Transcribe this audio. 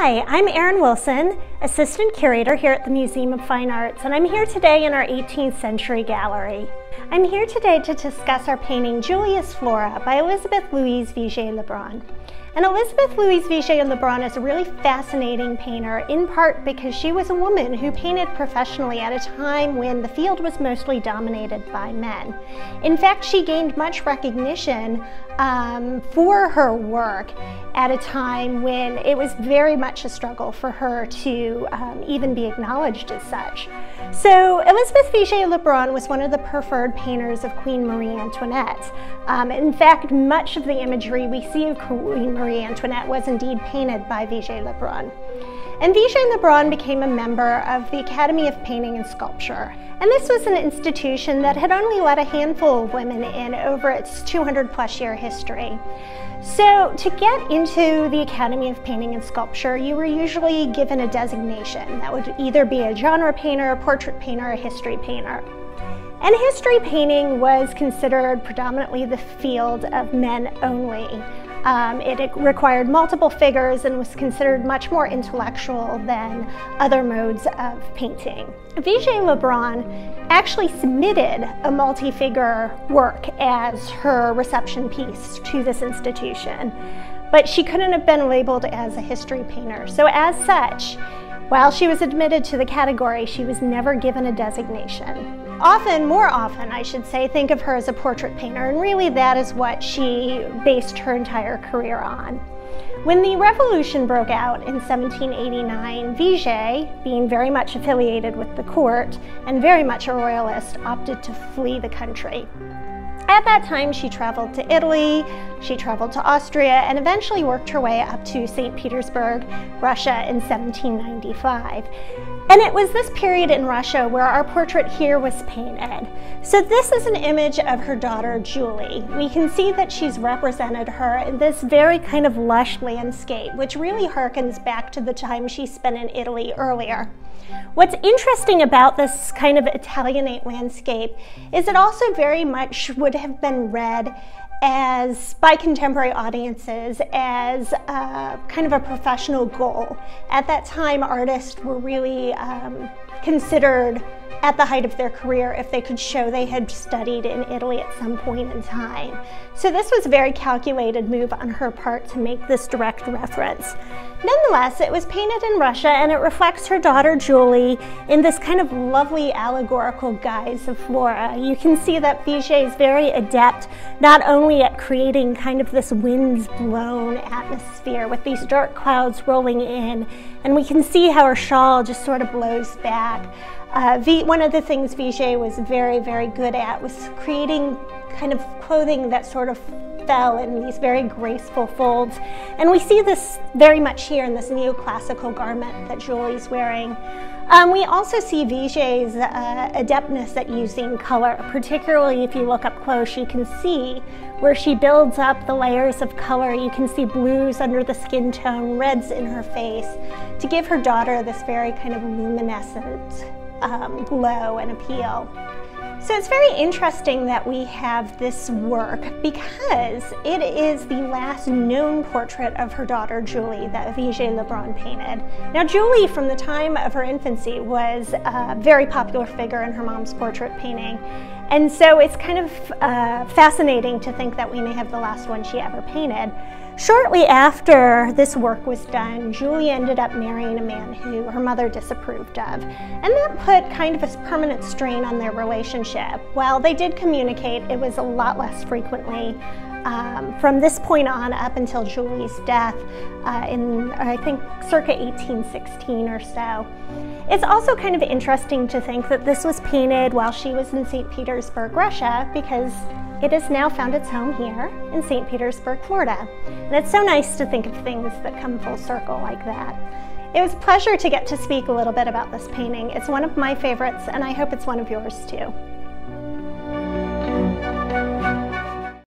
Hi, I'm Erin Wilson, Assistant Curator here at the Museum of Fine Arts, and I'm here today in our 18th Century Gallery. I'm here today to discuss our painting Julie as Flora by Elisabeth Louise Vigée Lebrun. And Elisabeth Louise Vigée Lebrun is a really fascinating painter, in part because she was a woman who painted professionally at a time when the field was mostly dominated by men. In fact, she gained much recognition um, for her work at a time when it was very much a struggle for her to um, even be acknowledged as such. So Elisabeth Vigée Lebrun was one of the preferred painters of Queen Marie Antoinette. Um, in fact, much of the imagery we see of Queen Marie Antoinette was indeed painted by Vigée Lebrun. And Vigée Lebrun became a member of the Academy of Painting and Sculpture. And this was an institution that had only let a handful of women in over its 200 plus year history. So to get into the Academy of Painting and Sculpture, you were usually given a designation. That would either be a genre painter, a portrait painter, a history painter. And history painting was considered predominantly the field of men only. Um, it required multiple figures and was considered much more intellectual than other modes of painting. Vigée Lebrun actually submitted a multi-figure work as her reception piece to this institution, but she couldn't have been labeled as a history painter. So as such, while she was admitted to the category, she was never given a designation. Often, more often, I should say, think of her as a portrait painter, and really that is what she based her entire career on. When the revolution broke out in 1789, Vigée, being very much affiliated with the court and very much a royalist, opted to flee the country. At that time, she traveled to Italy, she traveled to Austria, and eventually worked her way up to St. Petersburg, Russia in 1795. And it was this period in Russia where our portrait here was painted. So this is an image of her daughter, Julie. We can see that she's represented her in this very kind of lush landscape, which really harkens back to the time she spent in Italy earlier. What's interesting about this kind of Italianate landscape is it also very much would have been read as by contemporary audiences as a, kind of a professional goal. At that time, artists were really um, considered at the height of their career if they could show they had studied in Italy at some point in time. So this was a very calculated move on her part to make this direct reference. Nonetheless, it was painted in Russia and it reflects her daughter Julie in this kind of lovely allegorical guise of flora. You can see that Vigée is very adept not only at creating kind of this winds blown atmosphere with these dark clouds rolling in, and we can see how her shawl just sort of blows back. Uh, v, one of the things Vigée was very, very good at was creating kind of clothing that sort of fell in these very graceful folds. And we see this very much here in this neoclassical garment that Julie's wearing. Um, we also see Vigée's uh, adeptness at using color, particularly if you look up close, you can see where she builds up the layers of color. You can see blues under the skin tone, reds in her face, to give her daughter this very kind of luminescent um, glow and appeal. So it's very interesting that we have this work because it is the last known portrait of her daughter Julie that Vigée Lebrun painted. Now Julie from the time of her infancy was a very popular figure in her mom's portrait painting and so it's kind of uh, fascinating to think that we may have the last one she ever painted. Shortly after this work was done, Julie ended up marrying a man who her mother disapproved of. And that put kind of a permanent strain on their relationship. While they did communicate, it was a lot less frequently. Um, from this point on up until Julie's death uh, in, I think, circa 1816 or so. It's also kind of interesting to think that this was painted while she was in St. Petersburg, Russia, because it has now found its home here in St. Petersburg, Florida. And it's so nice to think of things that come full circle like that. It was a pleasure to get to speak a little bit about this painting. It's one of my favorites, and I hope it's one of yours too.